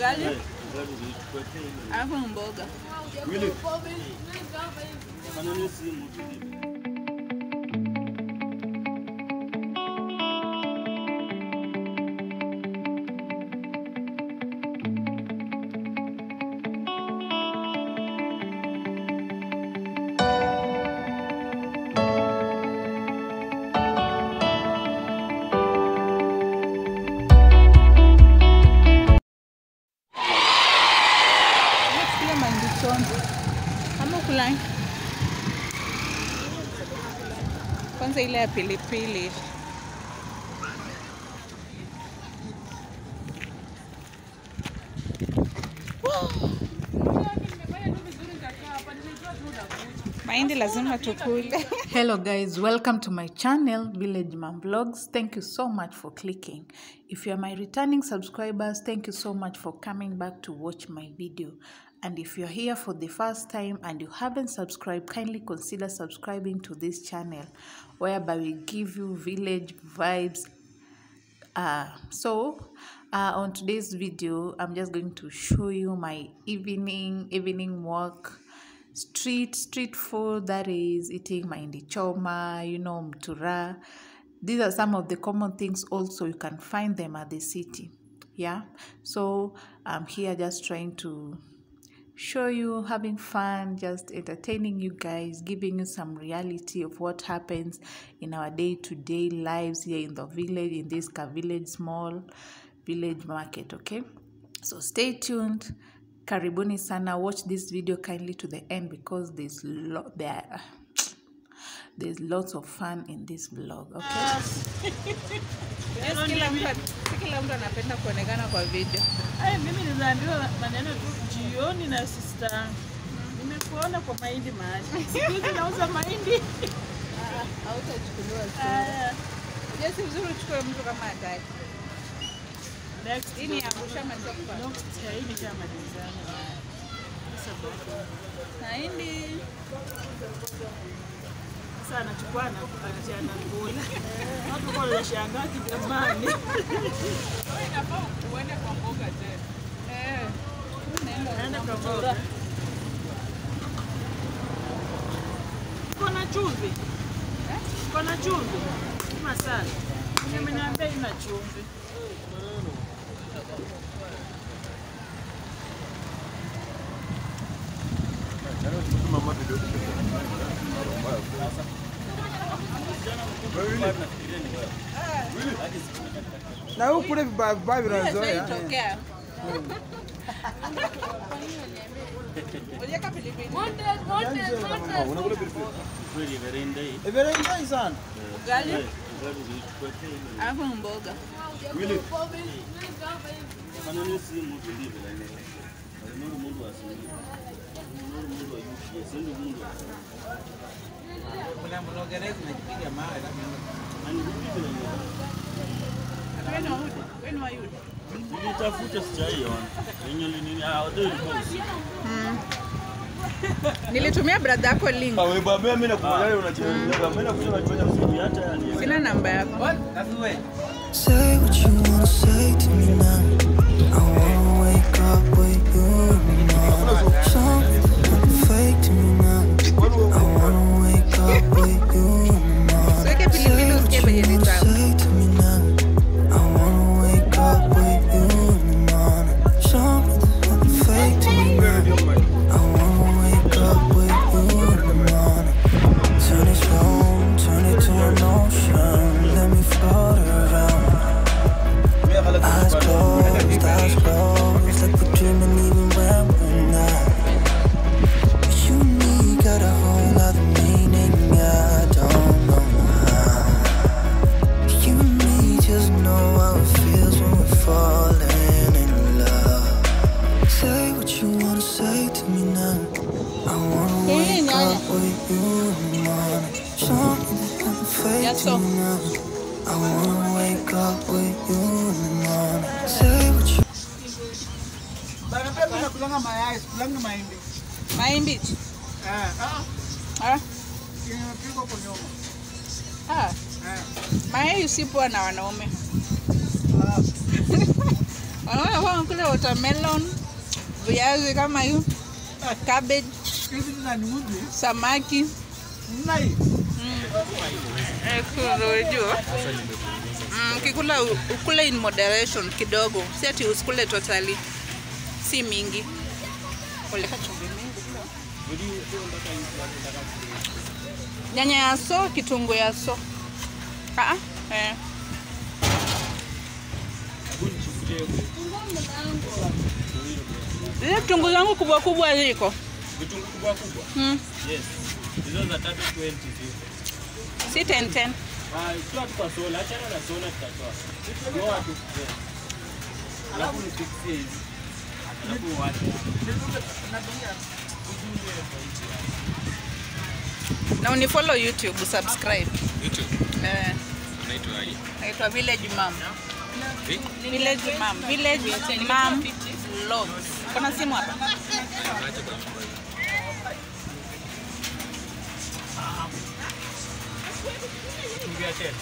Ugali alafu mboga. Kila choma ama kwanza ile ya pilipili mahindi lazima tukule Hello guys, welcome to my channel Village Mom Vlogs. Thank you so much for clicking. If you are my returning subscribers, thank you so much for coming back to watch my video. And if you're here for the first time and you haven't subscribed, kindly consider subscribing to this channel whereby we give you village vibes. Uh, so uh, on today's video i'm just going to show you my evening evening walk. Street street food that is eating mahindi choma you know mtura. These are some of the common things also you can find them at the city yeah? So i'm here just trying to show you having fun, just entertaining you guys, giving you some reality of what happens in our day to day lives here in the village, in this Ka village, small village market. Okay, so stay tuned. Karibuni sana. Watch this video kindly to the end because there's lot there. There's lots of fun in this vlog. Okay. Yes, kila mtu anapenda kuonekana kwa video Ay, mimi niliambiwa maneno tu jioni na sister yangu. Nimekuona kwa mahindi mahali. Siku nauza mahindi. hautachukuliwa Aya, Je, si vizuri uchukue mtu kama hataki. next Hii ni ya kushamaliza kupata. next hii nishamalizana. Sasa bado. Mahindi Sasa anachukua na kupatia na kula. Watu kwa wanashangaa kijamani. eh, naenda Naenda kwa mboga. Kuna chumvi. Kuna chumvi. Masala. Nimeniambia ina chumvi. na huku kule vibaya No, una pure per più. Vedi, verendai. E verendai sana. Ugali? Ah, con un boga. Quelli. Ma non è sì molto libera, eh. Ma non è molto assolutamente. Non è molto aiuto, essendo molto. Vogliamo l'organismo di chi chiamare, la mia. Ma non è più. Quello aiuta, quello aiuta. Nilitafuta sijaiona. Yenye nini? Ah, ilikuwa usiku. Nilitumia brother yako link. Ah, wewe baba mimi nakubaliana unacheza. Mimi nakuja hata yani. Sina namba yako. Say what you wanna say to me now. Now. I wanna wake up with you in the morning. Say what you bana mayai mahindi Mahindi. eh ah Ah, kwa ah. eh Mayai usipwa na wanaume. ah watermelon, viazi kama hiyo, cabbage, samaki. Unajua mm, kikula ukule in moderation kidogo, si ati usikule totally, si mingi. Uleka chumvi mingi. Nyanya ya so, kitunguu ya so. Ah, eh. Zile kitunguu zangu kubwa kubwa ziko Vitunguu kubwa kubwa. mm. Yes. Hizo za tatu 20 ziko. Si 10 10. Ah, sio tu kwa sola, achana na sola tutatoa. Hizi. Alafu unifollow YouTube, subscribe. YouTube Eh, unaitwa aje? naitwa Village Mom. Vi? Village Mom. Village Mom Vlogs. Kuna simu hapa? Acha kwa chumba. Tumia tena.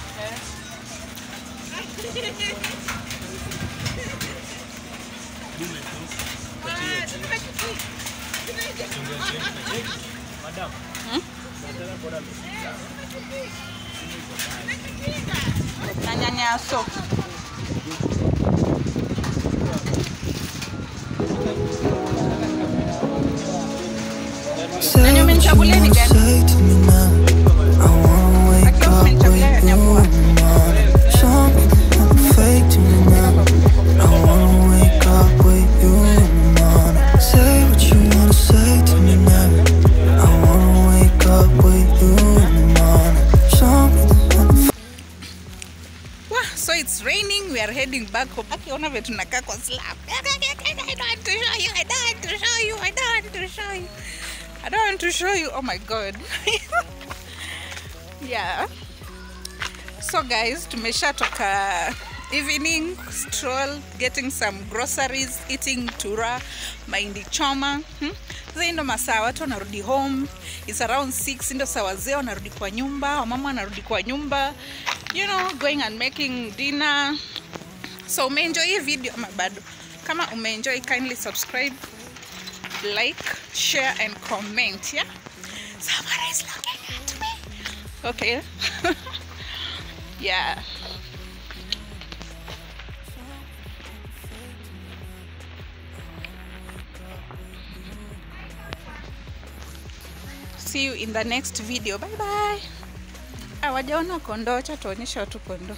Madam. Na nyanya ya so. Heading ona vile tunakaa kwa slab. I don't want to show you, I don't want to show you, I don't want to show you. I don't want to show you. Oh my god. yeah. So guys, tumeshatoka evening stroll, getting some groceries, eating tura, mahindi choma. Hmm? Sasa ndo masaa watu wanarudi home. It's around 6 ndo saa wazee wanarudi kwa nyumba, wamama wanarudi kwa nyumba. You know, going and making dinner. So umeenjoy hii video ama bado? Kama umeenjoy, kindly subscribe, like, share and comment, yeah? Someone is looking at me. Okay. yeah. See you in the next video. Bye bye. Hawajaona kondoo, acha tuonyeshe watu kondoo.